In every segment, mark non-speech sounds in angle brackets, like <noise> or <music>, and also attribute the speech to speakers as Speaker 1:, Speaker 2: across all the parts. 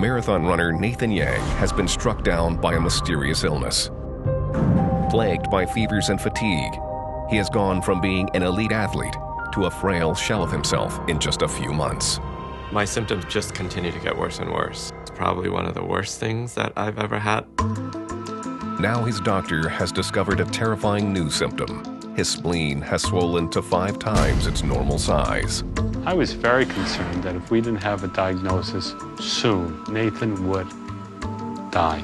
Speaker 1: marathon runner Nathan Yang has been struck down by a mysterious illness. Plagued by fevers and fatigue, he has gone from being an elite athlete to a frail shell of himself in just a few months.
Speaker 2: My symptoms just continue to get worse and worse. It's probably one of the worst things that I've ever had.
Speaker 1: Now his doctor has discovered a terrifying new symptom. His spleen has swollen to five times its normal size.
Speaker 3: I was very concerned that if we didn't have a diagnosis soon, Nathan would die.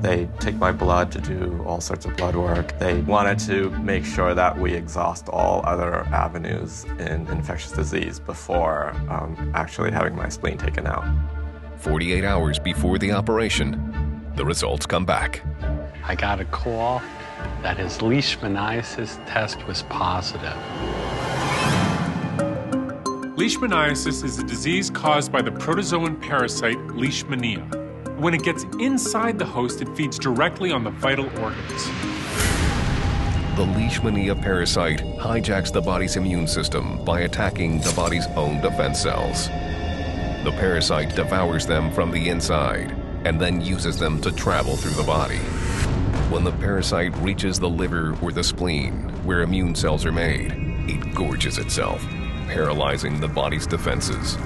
Speaker 2: They take my blood to do all sorts of blood work. They wanted to make sure that we exhaust all other avenues in infectious disease before um, actually having my spleen taken out.
Speaker 1: 48 hours before the operation, the results come back.
Speaker 3: I got a call that his leishmaniasis test was positive.
Speaker 4: Leishmaniasis is a disease caused by the protozoan parasite Leishmania. When it gets inside the host, it feeds directly on the vital organs.
Speaker 1: The Leishmania parasite hijacks the body's immune system by attacking the body's own defense cells. The parasite devours them from the inside and then uses them to travel through the body. When the parasite reaches the liver or the spleen, where immune cells are made, it gorges itself, paralyzing the body's defenses.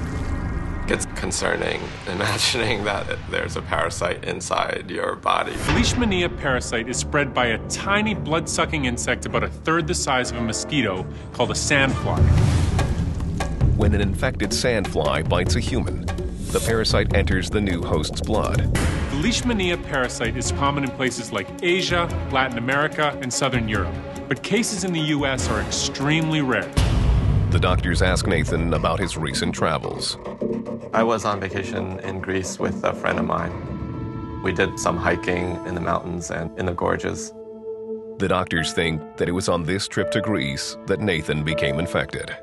Speaker 2: It's concerning <laughs> imagining that there's a parasite inside your body.
Speaker 4: Leishmania parasite is spread by a tiny blood-sucking insect about a third the size of a mosquito called a sandfly.
Speaker 1: When an infected sandfly bites a human, the parasite enters the new host's blood.
Speaker 4: The Leishmania parasite is common in places like Asia, Latin America, and Southern Europe, but cases in the US are extremely rare.
Speaker 1: The doctors ask Nathan about his recent travels.
Speaker 2: I was on vacation in Greece with a friend of mine. We did some hiking in the mountains and in the gorges.
Speaker 1: The doctors think that it was on this trip to Greece that Nathan became infected.